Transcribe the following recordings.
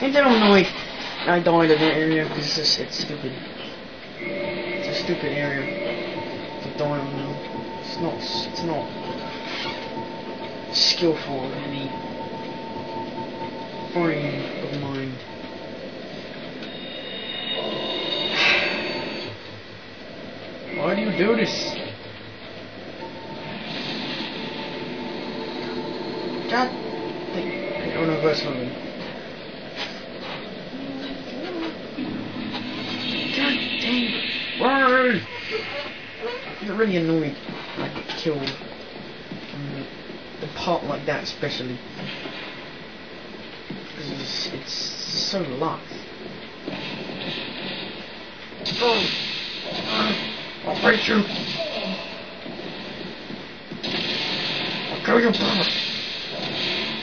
And then I'm annoyed I died in that area because it's, it's stupid. It's a stupid area to die on now. It's not, it's not skillful in any frame of mind. Why do you do this? God, the, no, reverse moving. God dang I get really I get killed. Um, the part like that especially. Because it's, it's so luck. Oh. I'll fight you. I'll kill you, brother.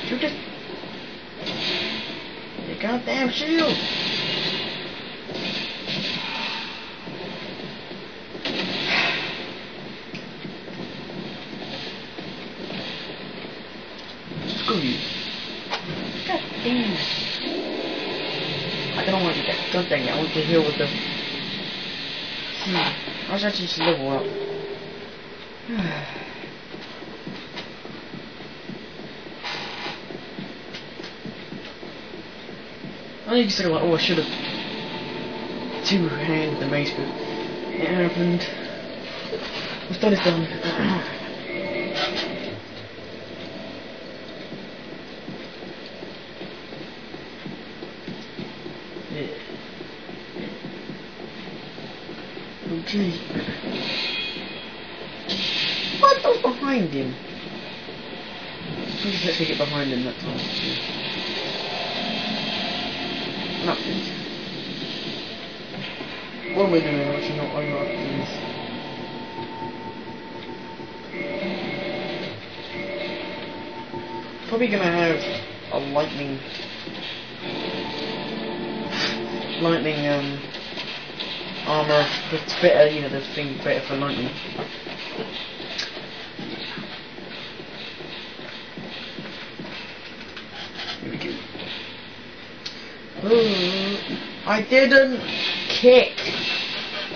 Shoot it. You goddamn shield. Screw you. God damn. I it. I want to heal with the... Hmm. I was actually just level up. I think consider like, oh, I should have two-handed the mace, but it happened. What's done is done. yeah. Okay. What was behind him? Please let's get behind him that time. Nothing. What am I doing? Actually, not. I'm not doing this. Probably gonna have a lightning, lightning um armor. It's better, you know, the thing better for lightning. Ooh, I didn't kick.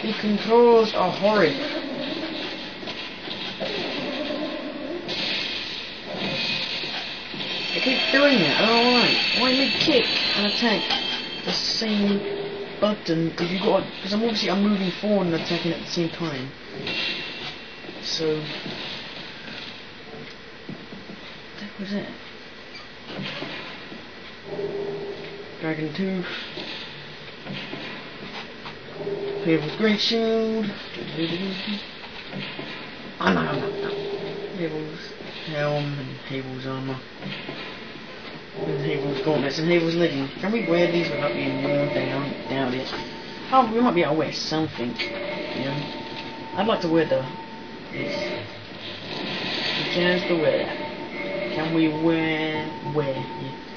The controls are horrid. I keep doing it. I don't why. Why me kick and attack the same button? Because you got. Because I'm obviously I'm moving forward and attacking at the same time. So. that was it? Dragon Tooth. Havel's Great Shield. Oh no, no, no. Havel's Helm and Havel's Armor. And Havel's Gauntlets and Havel's Leggings. Can we wear these without being worn down? Doubt it. Oh, we might be able to wear something. Know? I'd like to wear the. The chance to wear. Can we wear. Wear?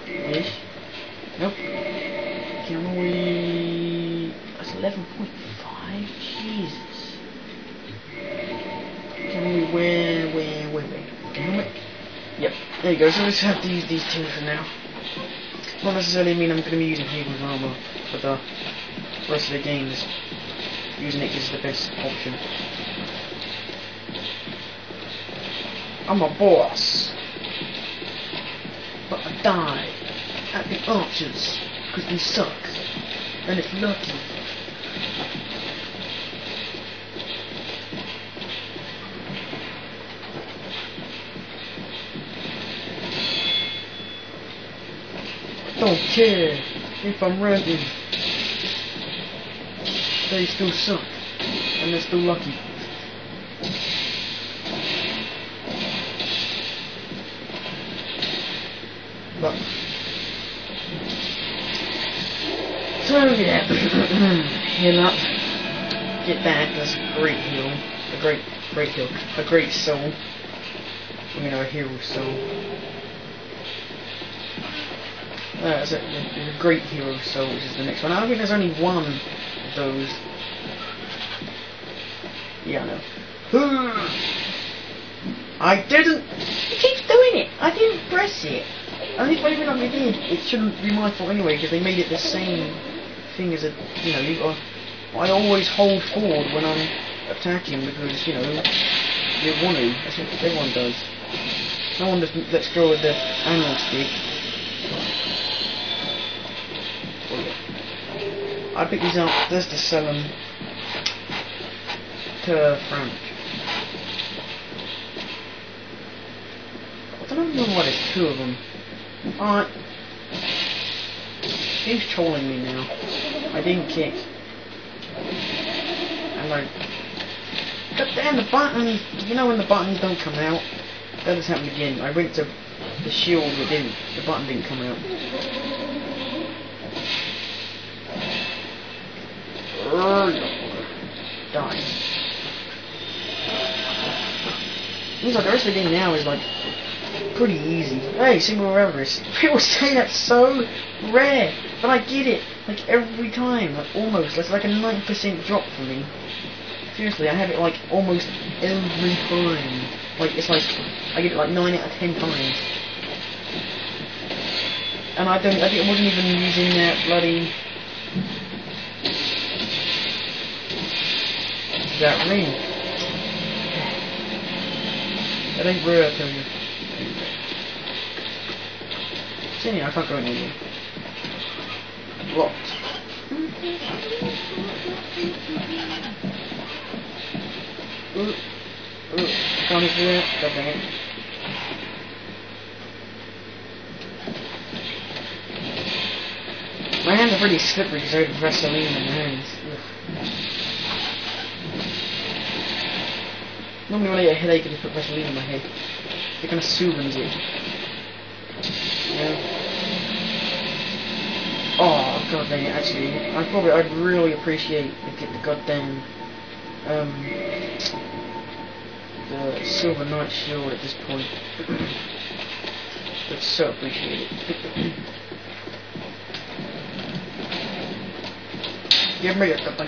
Yeah. Nope. Can we... That's 11.5? Jesus. Can we wear, wear, wear, wear? Can we? Yep. There you go. So let's have these, these two for now. Not necessarily mean I'm going to be using Havel's armor for uh, the rest of the games. Using it is the best option. I'm a boss. But I died at the archers because they suck. And it's lucky. Don't care if I'm running. They still suck. And they're still lucky. But so yeah, heal up, get back. That's a great heal, a great, great heal, a great soul. You know, a hero soul. Uh, it's a, a great hero soul, which is the next one. I don't think there's only one of those. Yeah, I know. I didn't. It keeps doing it. I didn't press it. And if even if they did, it shouldn't be my fault anyway, because they made it the same thing is that, you know, you got, I always hold forward when I'm attacking because, you know, you want to. That's what everyone does. No one just lets go with the analog stick. I picked these up just to sell them to Frampt. I don't know why there's two of them. Alright. He's trolling me now. I didn't kick. And like... God damn, the buttons! You know when the buttons don't come out? That has happened again. I went to the shield, it didn't. The button didn't come out. Die. Seems like the rest of the game now is like pretty easy. Hey, Single Everest. People say that's so rare, but I get it. Like every time, like almost. That's like a 9% drop for me. Seriously, I have it like almost every time. Like it's like I get it like 9 out of 10 times. And I don't, I wasn't even using that bloody that ring. That ain't real, I tell you. See, I can't go in here. Ooh. Ooh. It. My hands are pretty slippery because I have Vaseline in my hands. Ugh. Normally when I get a headache I just put Vaseline in my head. It kind of soothes it. Yeah. Oh god dang it, actually. I probably I'd really appreciate get the goddamn um the silver knight shield at this point. I'd so appreciate it. Give me a couple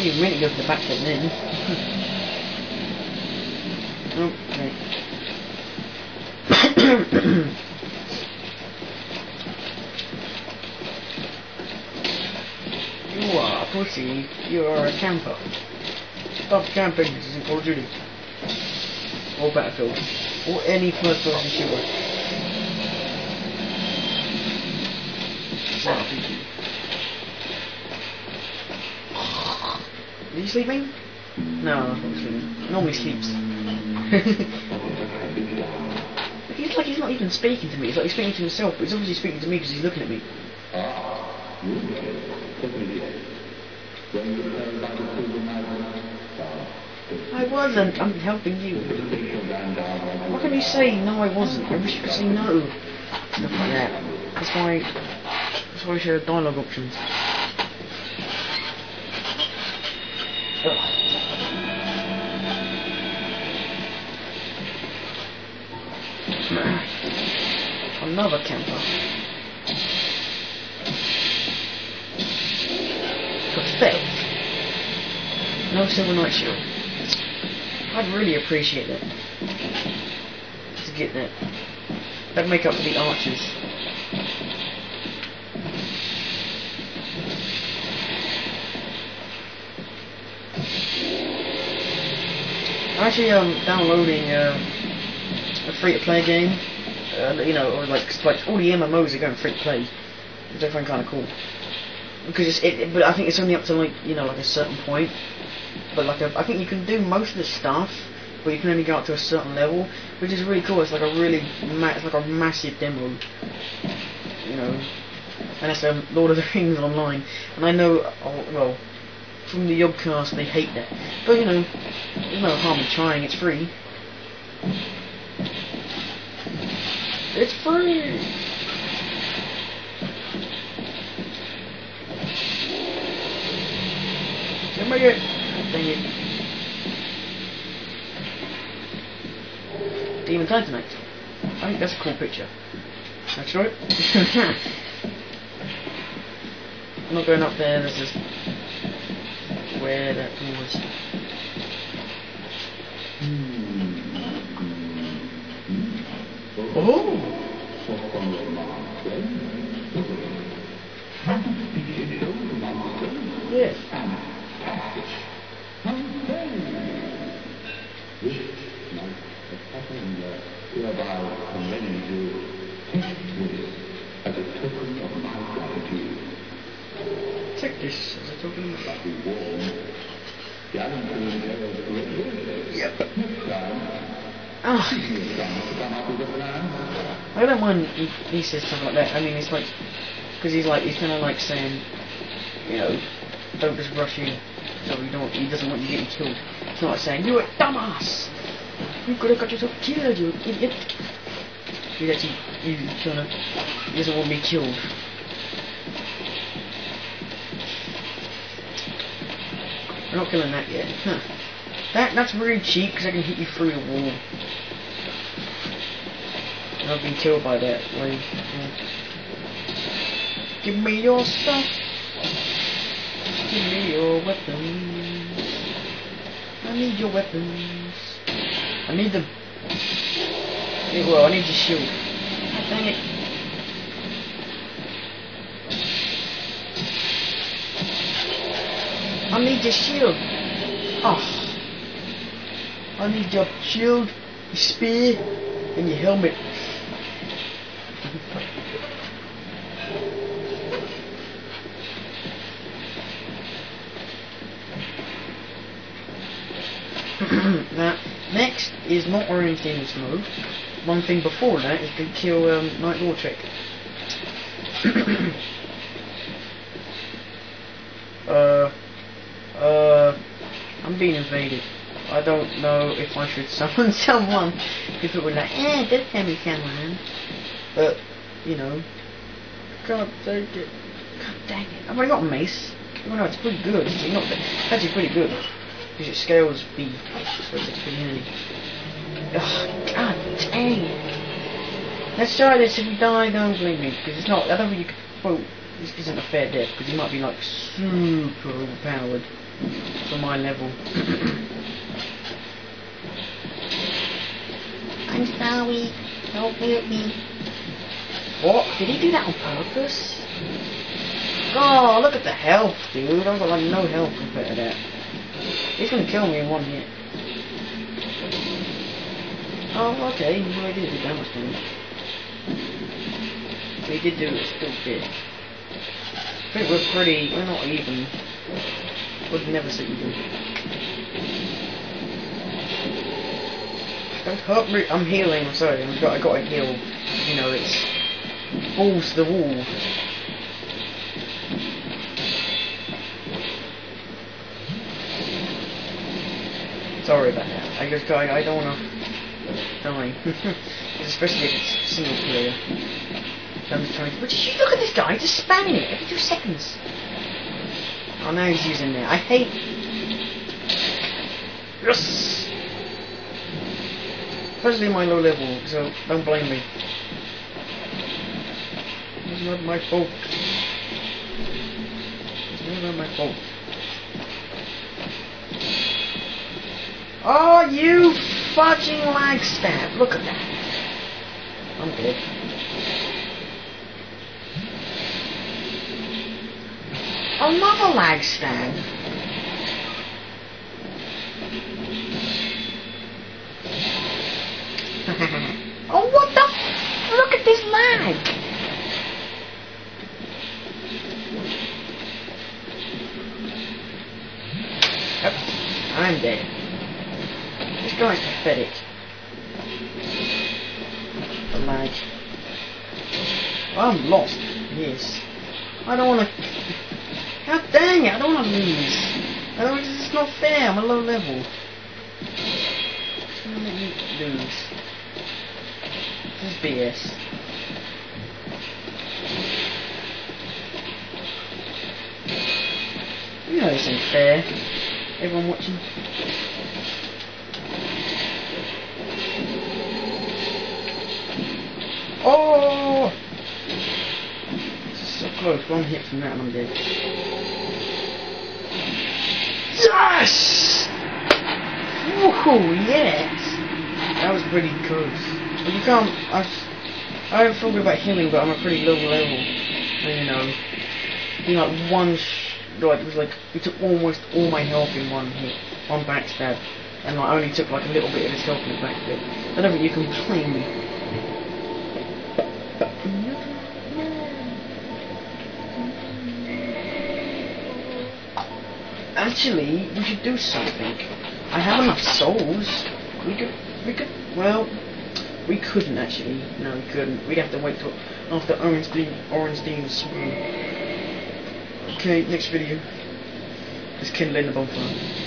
You really go to the back bit then. okay. Oh, you are a pussy. You are a camper. Stop camping. This isn't Call of Duty. Or Battlefield. Or any first person shooter. RPG. Is you sleeping? No, he's not sleeping. Normally sleeps. he's like he's not even speaking to me. It's like he's speaking to himself, but he's obviously speaking to me because he's looking at me. I wasn't. I'm helping you. What can you say? No, I wasn't. I wish you could say no. Stuff like that. That's why. That's why I share dialogue options. Another camper. Pathetic. No silver knight shield. I'd really appreciate that. To get that. That'd make up for the archers. I'm actually um, downloading uh, a free-to-play game. Uh, you know, or like like all the MMOs are going free to play, which I find kind of cool. Because it's, it, it, but I think it's only up to like you know like a certain point. But like a, I think you can do most of the stuff, but you can only go up to a certain level, which is really cool. It's like a really it's like a massive demo. You know, and it's um, Lord of the Rings online, and I know oh, well from the Yogscast they hate that. But you know, there's no harm in trying, it's free. It's free! Me it! Dang it. Demon Titanite. I think that's a cool picture. That's right. I'm not going up there, this is where that was. Hmm. Oh! Yes. hereby commend you as a token of my gratitude. Take this as a token of But be warned, the attitude is great. Yep. Next time, Oh, you come come up with a plan. I don't mind he, he says stuff like that. I mean, it's like, because he's like, he's kind of like saying, you know, don't just rush in, so you don't, he doesn't want you getting killed. It's not saying, you're a dumbass! You could have got yourself killed, you idiot! He's actually, he's kind of, he doesn't want me killed. We're not killing that yet. Huh. That, that's really cheap, because I can hit you through the wall. I've been killed by that way. Yeah. Give me your stuff. Give me your weapons. I need your weapons. I need them. Yeah, well, I need your shield. God dang it. I need your shield. Oh. I need your shield, your spear, and your helmet. now, next is not Orange Demons mode. One thing before that is to kill um, Night Vortex. uh, uh, I'm being invaded. I don't know if I should summon someone. People were like, eh, don't tell me someone. But, you know, can't take it. God dang it. I've already got a mace. Oh no, it's pretty good. It's not. It's actually pretty good. Because it scales B. So it's pretty handy. Ugh, god dang. it. Let's try this. If you die, don't blame me. Because it's not, I don't think you can, well, this isn't a fair death. Because you might be like super overpowered for my level. I'm sorry. Don't hurt me. What? Did he do that on purpose? Oh, look at the health, dude. I've got like no health compared to that. He's gonna kill me in one hit. Oh, okay. He really did do it, still. I we're pretty, we're not even. Would never say even. Don't hurt me. I'm healing, I'm sorry. I've got, I got to heal. You know, it's balls to the wall. Sorry about that. I just got, I don't wanna die. Especially if it's single player. I'm just trying to, but did you look at this guy, just spamming it every two seconds. Oh, now he's using that. I hate... Yes! Especially my low level, so don't blame me. It's not my fault. It's never my fault. Oh, you fudging lag stab. Look at that. I'm dead. Another lag stab. oh, what the? Look at this lag. I'm dead. This guy's pathetic. The lag. I'm lost. Yes. I don't want to. God dang it! I don't want to lose. I don't. This is not fair. I'm a low level. It's make me lose. This is BS. You know this ain't fair. Everyone watching. Oh! So close. One hit from that and I'm dead. Yes! Woohoo, yes! That was pretty close. But you can't, I've, I've thought about healing, but I'm a pretty low level. You know, you know, like one, like, it was like, he took almost all my health in one hit, one backstab. And I only took like a little bit of his health in the backstab. I don't think you can blame me. Actually, we should do something. I have enough souls. We could, we could, well, we couldn't actually. No, we couldn't. We'd have to wait till after Ornstein, Ornstein's swoon. Okay, next video. Let's kindle in the bonfire.